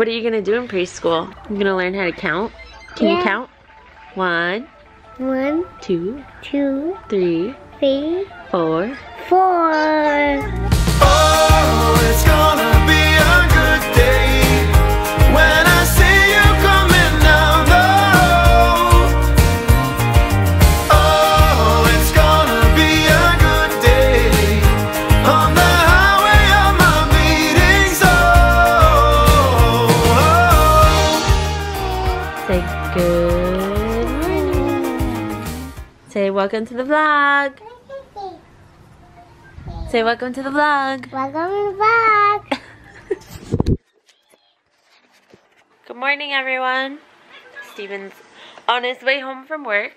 What are you gonna do in preschool? You gonna learn how to count? Can you Yeah. count? One, One, two, two, three, three, four. four. Oh, welcome to the vlog. Say welcome to the vlog. Welcome back. Good morning, everyone. Steven's on his way home from work.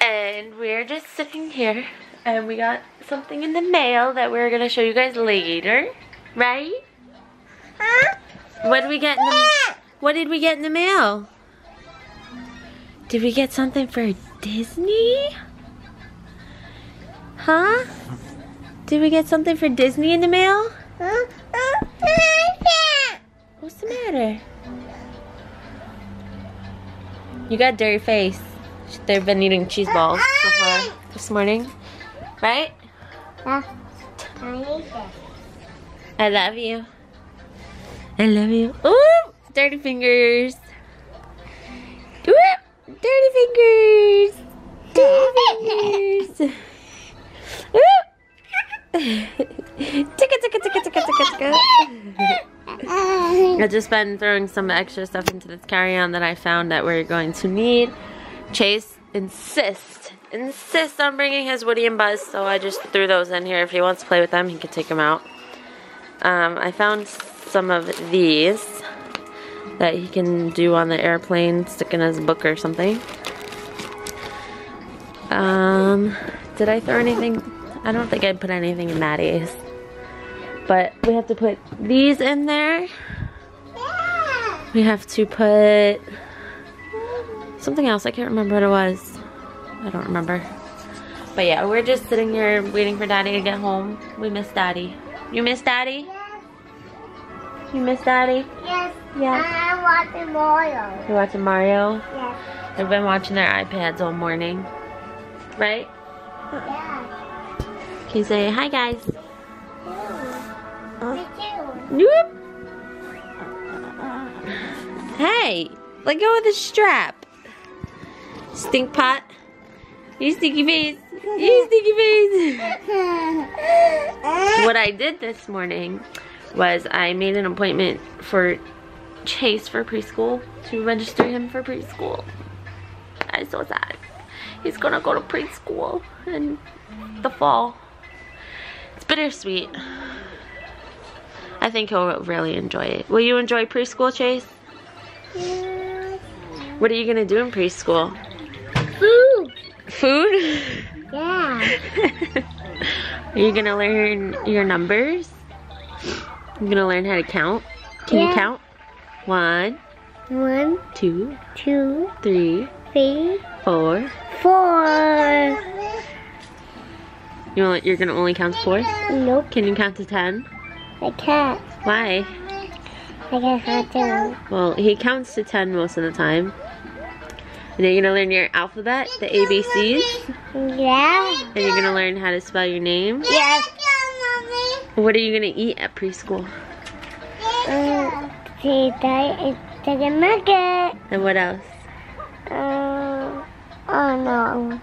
And we're just sitting here. And we got something in the mail that we're going to show you guys later. Right? What did we get in the What did we get in the mail? Did we get something for Disney? Huh? Did we get something for Disney in the mail? What's the matter? You got dirty face. They've been eating cheese balls so far this morning. Right? I love you. I love you. Ooh! Dirty fingers. I've just been throwing some extra stuff into this carry-on that I found that we're going to need. Chase insists, insists on bringing his Woody and Buzz, so I just threw those in here. If he wants to play with them, he can take them out. Um, I found some of these that he can do on the airplane, stick in his book or something. Um, did I throw anything? I don't think I put anything in Maddie's. But we have to put these in there. We have to put something else. I can't remember what it was. I don't remember. But yeah, we're just sitting here waiting for Daddy to get home. We miss Daddy. You miss Daddy? You miss Daddy? Yes. Yeah. I'm watching Mario. You're watching Mario? Yes. They've been watching their iPads all morning. Right? Yeah. Can you say hi guys? Me too. Uh, nope. Let go of the strap. Stink pot. You stinky face. You stinky face. what I did this morning was I made an appointment for Chase for preschool to register him for preschool. I'm so sad. He's gonna go to preschool in the fall. It's bittersweet. I think he'll really enjoy it. Will you enjoy preschool, Chase? What are you gonna do in preschool? Food. Food? Yeah. are you gonna learn your numbers? You're gonna learn how to count? Can you Yeah. count? One, One, two, two, three, three, four. four. You only, you're gonna only count to four? Nope. Can you count to ten? I can't. Why? I have. Well, he counts to ten most of the time. And then you're gonna learn your alphabet, the ABCs, Yeah. and you're gonna learn how to spell your name. Yes. What are you gonna eat at preschool? Um, chicken nugget. And what else? Um, oh no.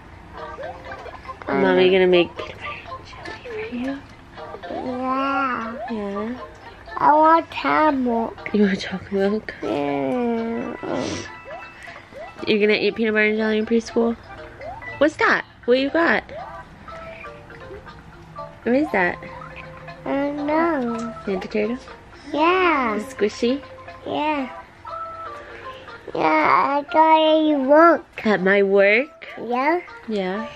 Mommy gonna make peanut butter and jelly for you? Yeah. Yeah. I want camel. You want chocolate milk? Yeah. You're gonna eat peanut butter and jelly in preschool? What's that? What you got? What is that? I don't know. Ninja turtle? Yeah. Squishy? Yeah. Yeah, I got a work. At my work? Yeah. Yeah.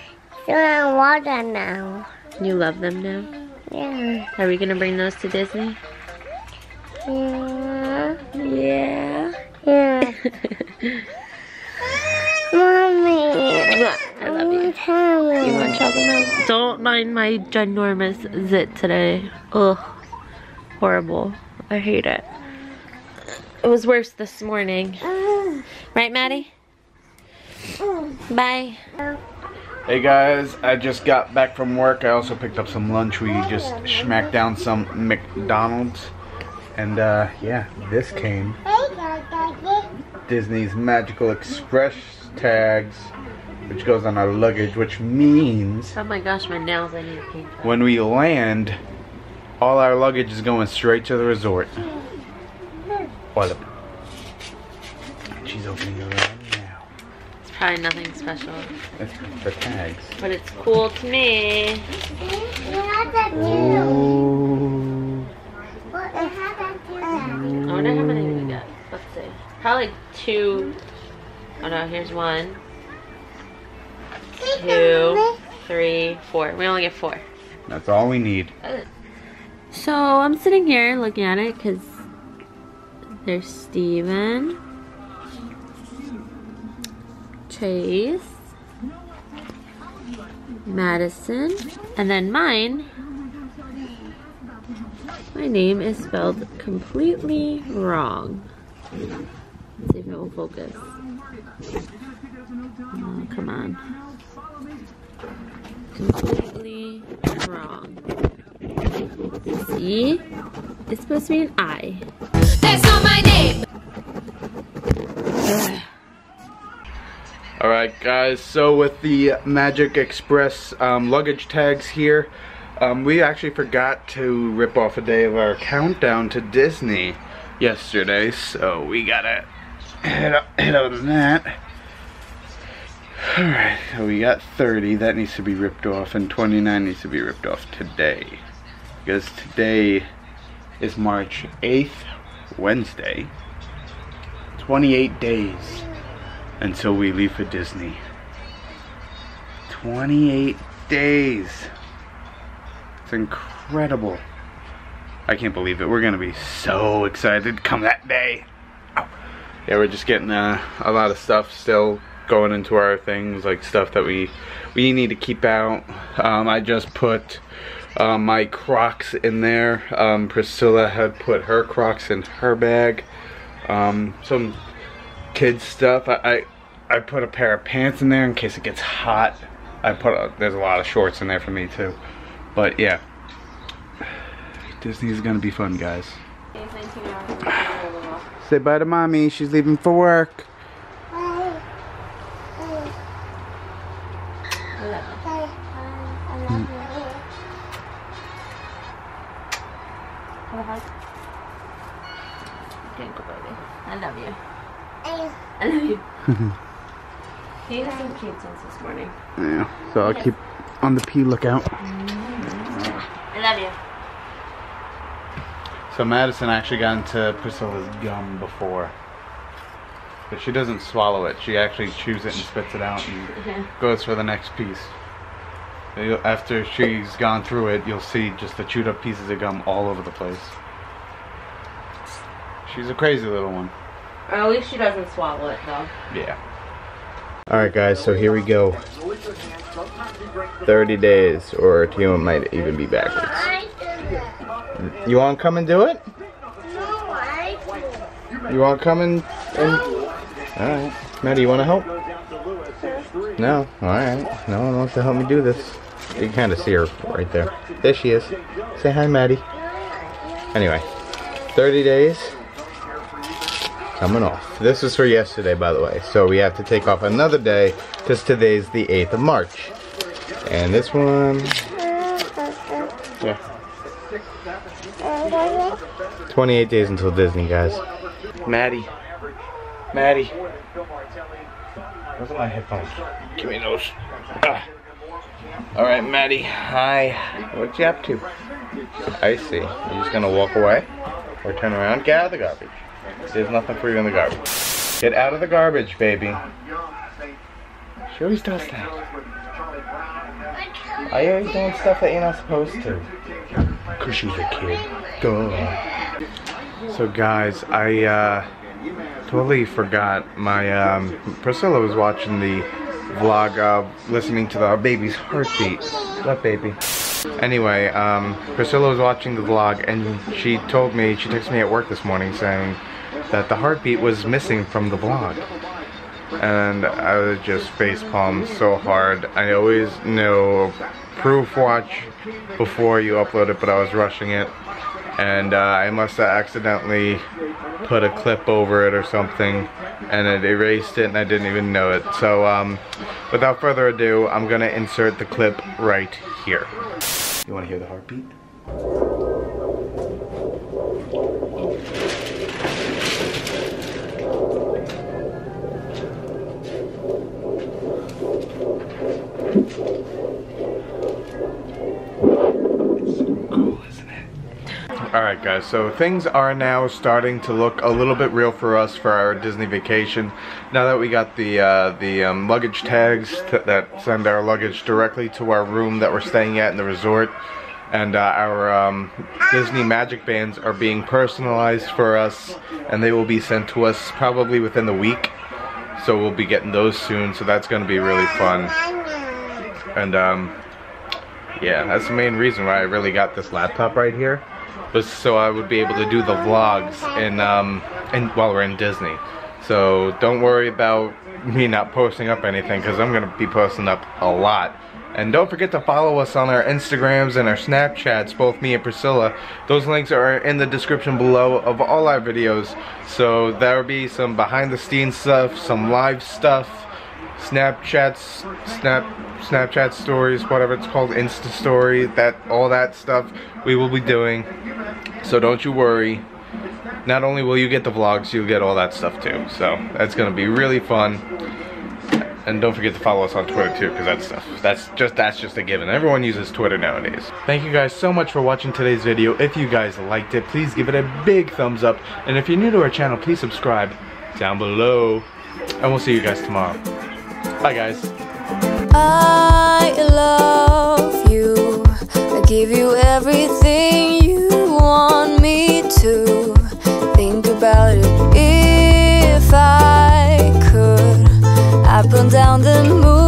So I want that now. You love them now? Yeah. Are we gonna bring those to Disney? Yeah. Yeah. Yeah. Mommy. I love you. Camel. You want chocolate milk? Don't mind my ginormous zit today. Ugh. Horrible. I hate it. It was worse this morning. Right, Maddie? Bye. Hey guys, I just got back from work. I also picked up some lunch. We just smacked down some McDonald's. And uh, yeah, this came. Disney's Magical Express tags, which goes on our luggage, which means Oh my gosh, my nails, I need to paint. when we land, all our luggage is going straight to the resort. What? She's opening it right now. It's probably nothing special, It's the tags. but it's cool to me. Ooh. I wonder how many we got. Let's see. Probably two. Oh no, here's one, two, three, four. We only get four. That's all we need. So I'm sitting here looking at it because there's Steven, Chase, Madison, and then mine. My name is spelled completely wrong. Let's see if it will focus. Oh, come on. Completely wrong. See? It's supposed to be an I. That's not my name. Alright guys, so with the Magic Express um, luggage tags here, um, we actually forgot to rip off a day of our countdown to Disney yesterday, so we gotta head, up, head on that. Alright, so we got 30, that needs to be ripped off, and 29 needs to be ripped off today. Because today is March 8th, Wednesday. 28 days until we leave for Disney. 28 days. It's incredible. I can't believe it. We're gonna be so excited come that day. Yeah, we're just getting uh, a lot of stuff still going into our things, like stuff that we we need to keep out. Um, I just put uh, my Crocs in there. Um, Priscilla had put her Crocs in her bag. Um, some kids stuff. I, I I put a pair of pants in there in case it gets hot. I put a, there's a lot of shorts in there for me too. But yeah, Disney's gonna be fun, guys. Say bye to mommy. She's leaving for work. Bye. I love you. I love you. he has some cute things this morning. Yeah. So I'll keep on the P lookout. I love you. So Madison actually got into Priscilla's gum before. But she doesn't swallow it. She actually chews it and spits it out and goes for the next piece. After she's gone through it, you'll see just the chewed up pieces of gum all over the place. She's a crazy little one. At least she doesn't swallow it though. Yeah. Alright guys, so here we go. 30 days, or Tio might even be backwards. You wanna come and do it? You wanna come and... and... Alright. Maddie, you wanna help? No? Alright. No one wants to help me do this. You can kinda see her right there. There she is. Say hi, Maddie. Anyway. 30 days. Coming off. This is for yesterday, by the way. So we have to take off another day, because today's the 8th of March. And this one... Yeah. 28 days until Disney, guys. Maddie. Maddie. Where's my headphones? Give me those. Ah. Alright, Maddie. Hi. What you up to? I see. You're just gonna walk away? Or turn around? Get out of the garbage. There's nothing for you in the garbage. Get out of the garbage, baby. She always does that. Are you always doing stuff that you're not supposed to? Cause she's a kid. Duh. So guys, I uh, totally forgot my um, Priscilla was watching the vlog of listening to the baby's heartbeat. What baby? Anyway, um, Priscilla was watching the vlog and she told me, she texted me at work this morning saying that the heartbeat was missing from the vlog. And I was just face palmed so hard. I always know proof watch before you upload it, but I was rushing it. And uh, I must have accidentally put a clip over it or something and it erased it and I didn't even know it. So um, without further ado, I'm gonna insert the clip right here. You wanna hear the heartbeat? Alright guys, so things are now starting to look a little bit real for us for our Disney vacation. Now that we got the uh, the um, luggage tags that send our luggage directly to our room that we're staying at in the resort. And uh, our um, Disney Magic Bands are being personalized for us and they will be sent to us probably within the week. So we'll be getting those soon, so that's going to be really fun. And um, yeah, that's the main reason why I really got this laptop right here was so I would be able to do the vlogs in, um, in while we're in Disney. So don't worry about me not posting up anything because I'm going to be posting up a lot. And don't forget to follow us on our Instagrams and our Snapchats, both me and Priscilla. Those links are in the description below of all our videos. So there will be some behind the scenes stuff, some live stuff, Snapchats, Snap, Snapchat stories, whatever it's called, Insta story, that, all that stuff we will be doing. So don't you worry. Not only will you get the vlogs, you'll get all that stuff too. So that's gonna be really fun. And don't forget to follow us on Twitter too, because that stuff, that's just that's just a given. Everyone uses Twitter nowadays. Thank you guys so much for watching today's video. If you guys liked it, please give it a big thumbs up. And if you're new to our channel, please subscribe down below. And we'll see you guys tomorrow. Bye guys. I love you. I give you everything you want me to. Think about it if I could. I'd burn down the moon.